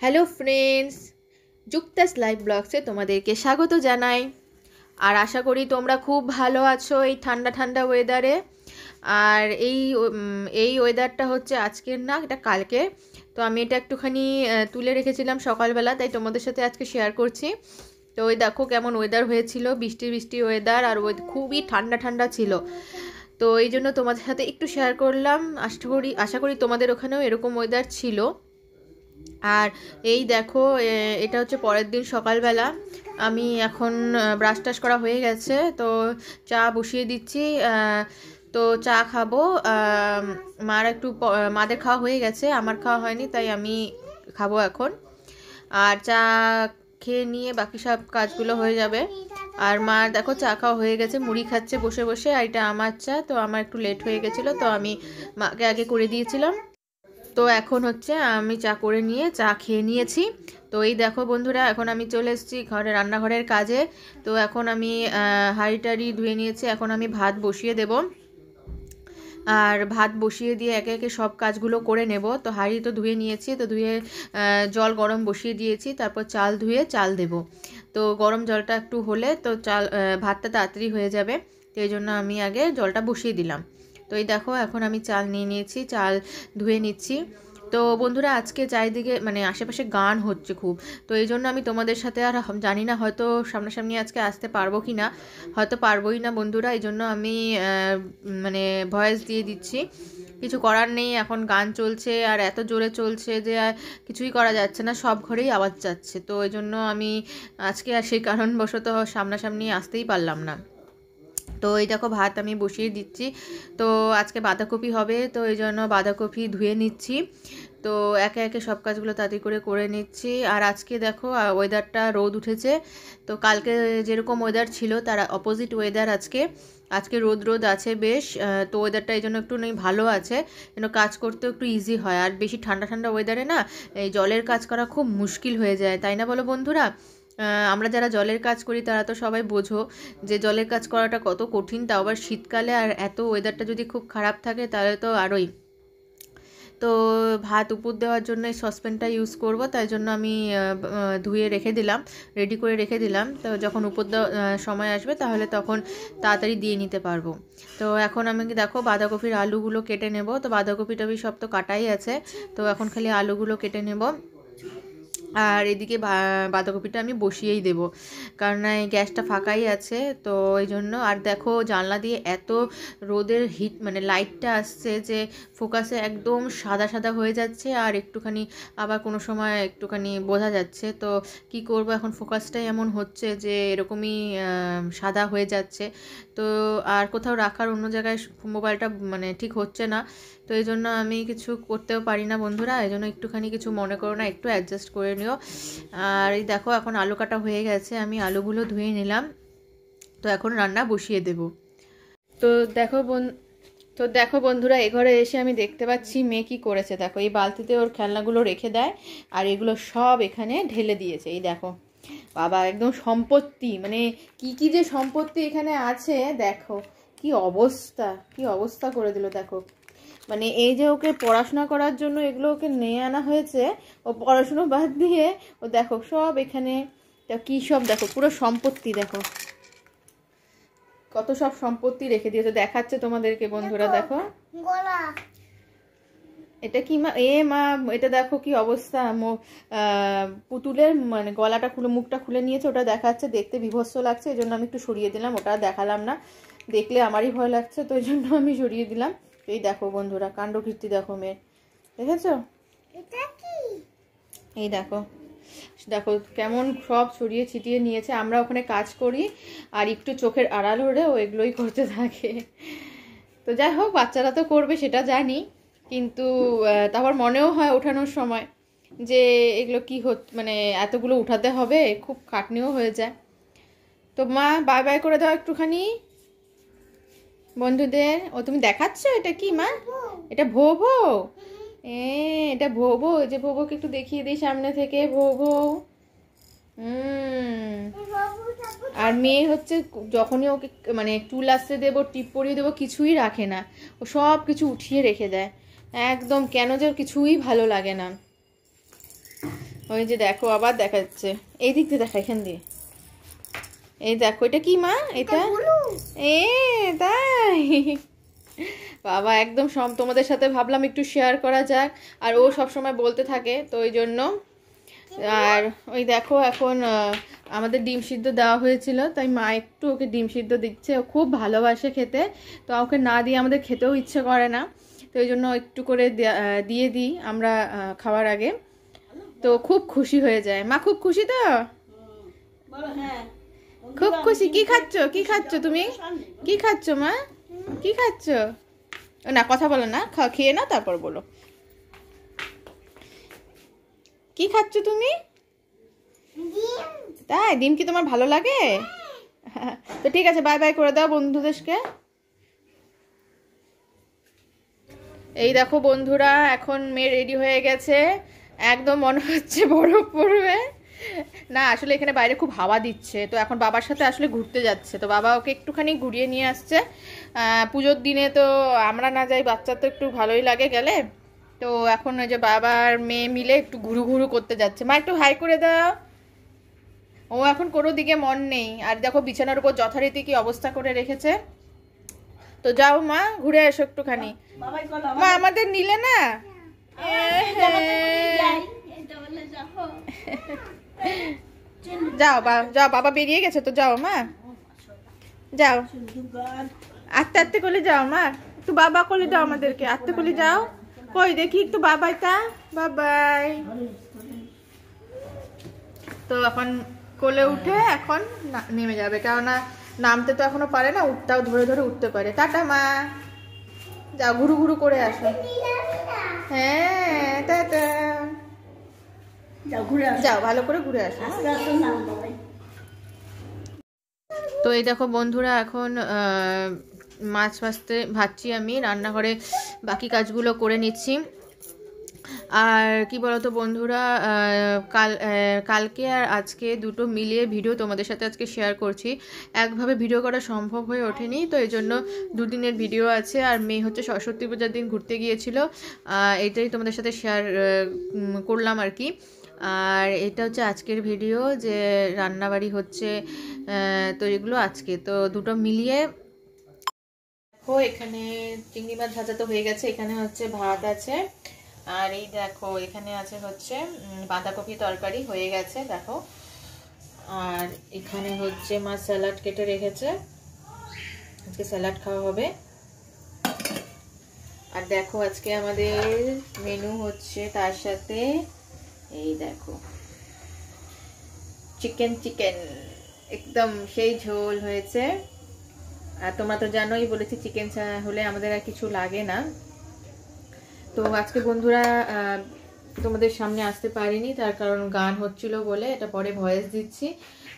Hello friends যুক্তাস live ব্লগসে তোমাদেরকে স্বাগত জানাই। আর আশা করি তোমরা খুব ভালো আছো এই ঠান্ডা ঠান্ডা ওয়েদারে আর এই এই ওয়েদারটা হচ্ছে আজকের না, এটা কালকে। তো আমি এটা একটুখানি তুলে রেখেছিলাম সকালবেলা, তাই তোমাদের সাথে আজকে শেয়ার করছি। তো ওই দেখো কেমন ওয়েদার হয়েছিল, বৃষ্টি বৃষ্টি ওয়েদার আর ওই খুবই ঠান্ডা ঠান্ডা ছিল। তো এই জন্য তোমাদের সাথে একটু শেয়ার করলাম। আশা করি আশা করি তোমাদের ওখানেও এরকম ওয়েদার ছিল। আর এই দেখো এটা হচ্ছে পরের দিন সকালবেলা। আমি এখন ব্রাশ টাশ করা হয়ে গেছে, তো চা বসিয়ে দিচ্ছি। তো চা খাব। মার একটু মাদের খাওয়া হয়ে গেছে, আমার খাওয়া হয়নি, তাই আমি খাব এখন। আর চা খেয়ে নিয়ে বাকি সব কাজগুলো হয়ে যাবে। আর মা, দেখো, চা খাওয়া হয়ে গেছে, মুড়ি খাচ্ছে বসে বসে, আর এটা আমার চা, তো আমার একটু লেট হয়ে গেছিল, তো আমি মাকে আগে করে দিয়েছিলাম। তো এখন হচ্ছে আমি চা করে নিয়ে চা খেয়ে নিয়েছি। তো এই দেখো বন্ধুরা, এখন আমি চলে এসেছি ঘরে, রান্নাঘরের কাজে। তো এখন আমি হাঁড়ি টাড়ি ধুয়ে নিয়েছি, এখন আমি ভাত বসিয়ে দেব। আর ভাত বসিয়ে দিয়ে একে একে সব কাজগুলো করে নেব। তো হাঁড়ি তো ধুয়ে নিয়েছি, তো ধুয়ে জল গরম বসিয়ে দিয়েছি, তারপর চাল ধুয়ে চাল দেব। তো গরম জলটা একটু হলে তো চাল ভাতটা তাড়াতাড়ি হয়ে যাবে, তো এই জন্য আমি আগে জলটা বসিয়ে দিলাম। তো এই দেখো, এখন আমি চাল নিয়ে নিয়েছি, চাল ধুয়ে নিচ্ছি। তো বন্ধুরা, আজকে চারিদিকে মানে আশেপাশে গান হচ্ছে খুব। তো এই জন্য আমি তোমাদের সাথে আর জানি না হয়তো সামনাসামনি আজকে আসতে পারব কি না হয়তো পারবোই না বন্ধুরা। এই জন্য আমি মানে ভয়েস দিয়ে দিচ্ছি। কিছু করার নেই, এখন গান চলছে, আর এত জোরে চলছে যে কিছুই করা যাচ্ছে না, সব ঘরেই আওয়াজ যাচ্ছে। তো এই জন্য আমি আজকে আর সেই কারণবশত সামনাসামনি আসতেই পারলাম না। তো এই দেখো ভাত আমি বসিয়ে দিচ্ছি। তো আজকে বাঁধাকপি হবে, তো এই জন্য বাঁধাকপি ধুয়ে নিচ্ছি। তো একে একে সব কাজগুলো তাড়াতাড়ি করে করে নিচ্ছি। আর আজকে দেখো ওয়েদারটা রোদ উঠেছে। তো কালকে যেরকম ওয়েদার ছিল, তার অপোজিট ওয়েদার আজকে। আজকে রোদ রোদ আছে বেশ তো ওয়েদারটা এই জন্য একটু ভালো আছে। যেন কাজ করতেও একটু ইজি হয়। আর বেশি ঠান্ডা ঠান্ডা ওয়েদারে না, এই জলের কাজ করা খুব মুশকিল হয়ে যায়, তাই না বলো বন্ধুরা? আমরা যারা জলের কাজ করি, তারা তো সবাই বোঝো যে জলের কাজ করাটা কত কঠিন। তাও আবার শীতকালে আর এত ওয়েদারটা যদি খুব খারাপ থাকে, তাহলে তো আরোই। তো ভাত উপর দেওয়ার জন্য এই সসপ্যানটা ইউজ করব, তাই জন্য আমি ধুয়ে রেখে দিলাম রেডি করে রেখে দিলাম। তো যখন উপর দেওয়া সময় আসবে, তাহলে তখন তাড়াতাড়ি দিয়ে নিতে পারব। তো এখন আমি দেখো বাঁধাকপির আলুগুলো কেটে নেব। তো বাঁধাকপি টাবি সব তো কাটাই আছে। তো এখন খালি আলুগুলো কেটে নেব। আর এদিকে বাঁধাকপিটা আমি বসিয়েই দেব। কারণ এই গ্যাসটা ফাঁকাই আছে, তো ওই জন্য। আর দেখো, জানলা দিয়ে এত রোদের হিট মানে লাইটটা আসছে যে ফোকাসে একদম সাদা সাদা হয়ে যাচ্ছে, আর একটুখানি আবার কোনো সময় একটুখানি বোঝা যাচ্ছে। তো কি করব, এখন ফোকাসটাই এমন হচ্ছে যে এরকমই সাদা হয়ে যাচ্ছে। তো আর কোথাও রাখার অন্য জায়গায় মোবাইলটা মানে ঠিক হচ্ছে না। তো এই জন্য আমি কিছু করতেও পারি না বন্ধুরা, এই জন্য একটুখানি কিছু মনে করো না, একটু অ্যাডজাস্ট করে নিও। আর এই দেখো, এখন আলু কাটা হয়ে গেছে। আমি আলুগুলো ধুয়ে নিলাম। তো এখন রান্না বসিয়ে দেব। তো দেখো বোন, তো দেখো বন্ধুরা, এ ঘরে এসে আমি দেখতে পাচ্ছি মেয়ে কী করেছে। দেখো, এই বালতিতে ওর খেলনাগুলো রেখে দেয় আর এগুলো সব এখানে ঢেলে দিয়েছে। এই দেখো, বাবা একদম সম্পত্তি মানে কি কি যে সম্পত্তি এখানে আছে, দেখো, কি অবস্থা কি অবস্থা করে দিল, দেখো। মানে এই যে ওকে পড়াশোনা করার জন্য এগুলো ওকে নিয়ে আনা হয়েছে ও পড়াশুনো বাদ দিয়ে ও দেখো সব এখানে কি সব দেখো পুরো সম্পত্তি দেখো। কত সব সম্পত্তি রেখে দিয়েছে দেখাচ্ছে তোমাদেরকে বন্ধুরা দেখো গোলা। এটা কি মা এ মা এটা দেখো কি অবস্থা পুতুলের মানে গলাটা খুলে মুখটা খুলে নিয়েছে ওটা দেখাচ্ছে দেখতে বিভৎস লাগছে এই জন্য আমি একটু সরিয়ে দিলাম ওটা দেখালাম না। দেখলে আমারই ভয় লাগছে তো এই জন্য আমি সরিয়ে দিলাম। এই দেখো বন্ধুরা কাণ্ডকীর্তি দেখো মেয়ের। দেখেছ? এই দেখো দেখো কেমন সব ছড়িয়ে ছিটিয়ে নিয়েছে। আমরা ওখানে কাজ করি আর একটু চোখের আড়াল হলে ও এগুলোই করতে থাকে। তো যাই হোক বাচ্চারা তো করবে সেটা জানি। কিন্তু তারপর মনেও হয় ওঠানোর সময় যে এগুলো কি হত মানে এতগুলো উঠাতে হবে খুব খাটনিও হয়ে যায়। তো মা বাই বাই করে দাও একটুখানি। বন্ধুদের, ও তুমি দেখাচ্ছ এটা কি, মা? এটা ভো ভো এ, এটা ভো ভো যে ভো ভোকে একটু দেখিয়ে দিই সামনে থেকে ভো ভো আর মেয়ে হচ্ছে যখনই ওকে মানে চুল আসতে দেবো, টিপ পরিয়ে দেবো, কিছুই রাখে না। ও সব কিছু উঠিয়ে রেখে দেয়। একদম কেন যে কিছুই ভালো লাগে না। ওই যে দেখো, আবার দেখা যাচ্ছে এই দিক দিয়ে দেখা, এখান দিয়ে। এই দেখো এটা কি মা? এটা? এ তাই। বাবা একদম সব তোমাদের সাথে ভাবলাম একটু শেয়ার করা যাক। আর ও সব সময় বলতে থাকে তো ওই জন্য। আর ওই দেখো এখন আমাদের ডিম সিদ্ধ দেওয়া হয়েছিল তাই মা একটু ওকে ডিম সিদ্ধ দিচ্ছে। ও খুব ভালোবাসে খেতে তো ওকে না দিয়ে আমাদের খেতেও ইচ্ছে করে না। তো ওই জন্য একটু করে দেয়া- দিয়ে দিই আমরা খাওয়ার আগে। তো খুব খুশি হয়ে যায়। মা খুব খুশি তো? খুব খুশি। কি খাচ্ছ? কি খাচ্ছ তুমি? কি খাচ্ছ, মা? কি খাচ্ছ? না, কথা বলো না। খেয়ে না তারপর বলো। কি খাচ্ছ তুমি? তাই? ডিম কি তোমার ভালো লাগে? তো ঠিক আছে, বাই বাই করে দাও বন্ধুদেরকে। এই দেখো বন্ধুরা, এখন মেয়ে রেডি হয়ে গেছে। একদম মনে হচ্ছে বরফ পড়বে। না আসলে এখানে বাইরে খুব হাওয়া দিচ্ছে। তো এখন বাবার সাথে আসলে ঘুরতে যাচ্ছে। তো বাবা ওকে একটুখানি ঘুরিয়ে নিয়ে আসছে। পুজোর দিনে তো আমরা না যাই বাচ্চা তো একটু ভালোই লাগে গেলে। তো এখন ওই যে বাবার মেয়ে মিলে একটু ঘুরু ঘুরু করতে যাচ্ছে। মা একটু হাই করে দাও। ও এখন কোনো দিকে মন নেই। আর দেখো বিছানার উপর যথারীতি কি অবস্থা করে রেখেছে। তো যাও মা ঘুরে এসো একটুখানি। মা আমাদের নিলে না? যাও, বা, যাও, বাবা বেরিয়ে গেছে তো, যাও, মা। যাও। আস্তে আস্তে করে যাও, মা। একটু বাবা করে যাও আমাদেরকে, আস্তে করে যাও। কই দেখি একটু বাবাই তা বাবাই। তো এখন কোলে উঠে এখন নেমে যাবে, কেননা নামতে তো এখনও পারে না উঠটাও ধরে ধরে উঠতে পারে। টাটা, মা। যা ঘুরু ঘুরু করে আসো। হ্যাঁ টাটা। যাও ভালো করে ঘুরে আসো। তো এই দেখো বন্ধুরা এখন মাছ ভাজতে ভাজছি আমি রান্নাঘরে বাকি কাজগুলো করে নিচ্ছি। আর কি বলতো বন্ধুরা কাল কালকে আর আজকে দুটো মিলিয়ে ভিডিও তোমাদের সাথে আজকে শেয়ার করছি। একভাবে ভিডিও করা সম্ভব হয়ে ওঠেনি তো এই জন্য দুদিনের ভিডিও আছে। আর মেয়ে হচ্ছে সরস্বতী পূজার দিন ঘুরতে গিয়েছিল এটাই তোমাদের সাথে শেয়ার করলাম আর কি। আর এটা হচ্ছে আজকের ভিডিও যে রান্নাবাড়ি হচ্ছে তো এগুলো আজকে। তো দুটো মিলিয়ে দেখো, এখানে চিংড়ি মাছ ভাজা তো হয়ে গেছে, এখানে হচ্ছে ভাত আছে। আর এই দেখো, এখানে আছে হচ্ছে বাঁধাকপি তরকারি হয়ে গেছে, দেখো। আর এখানে হচ্ছে মা স্যালাড কেটে রেখেছে, আজকে স্যালাড খাওয়া হবে। আর দেখো, আজকে আমাদের মেনু হচ্ছে তার সাথে এই দেখো। চিকেন চিকেন একদম সেই ঝোল হয়েছে। আর তোমরা তো জানোই বলেছি চিকেন হলে আমাদের আর কিছু লাগে না। তো আজকে বন্ধুরা তোমাদের সামনে আসতে পারিনি, তার কারণ গান হচ্ছিল বলে, এটা পরে ভয়েস দিচ্ছি।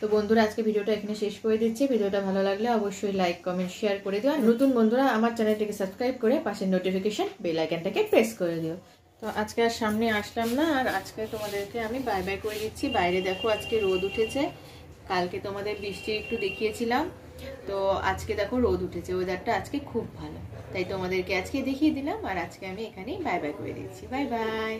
তো বন্ধুরা, আজকে ভিডিওটা এখানে শেষ করে দিচ্ছি। ভিডিওটা ভালো লাগলে অবশ্যই লাইক কমেন্ট শেয়ার করে দিও। আর নতুন বন্ধুরা, আমার চ্যানেলটাকে সাবস্ক্রাইব করে পাশের নোটিফিকেশন বেল আইকনটাকে প্রেস করে দিও। তো আজকে আর সামনে আসলাম না, আর আজকে তোমাদেরকে আমি বাই বাই করে দিচ্ছি। বাইরে দেখো আজকে রোদ উঠেছে। কালকে তোমাদের বৃষ্টি একটু দেখিয়েছিলাম। তো আজকে দেখো রোদ উঠেছে। ওয়েদারটা আজকে খুব ভালো। তাই তোমাদেরকে আজকে দেখিয়ে দিলাম, আর আজকে আমি এখানেই বাই বাই করে দিচ্ছি। Bye bye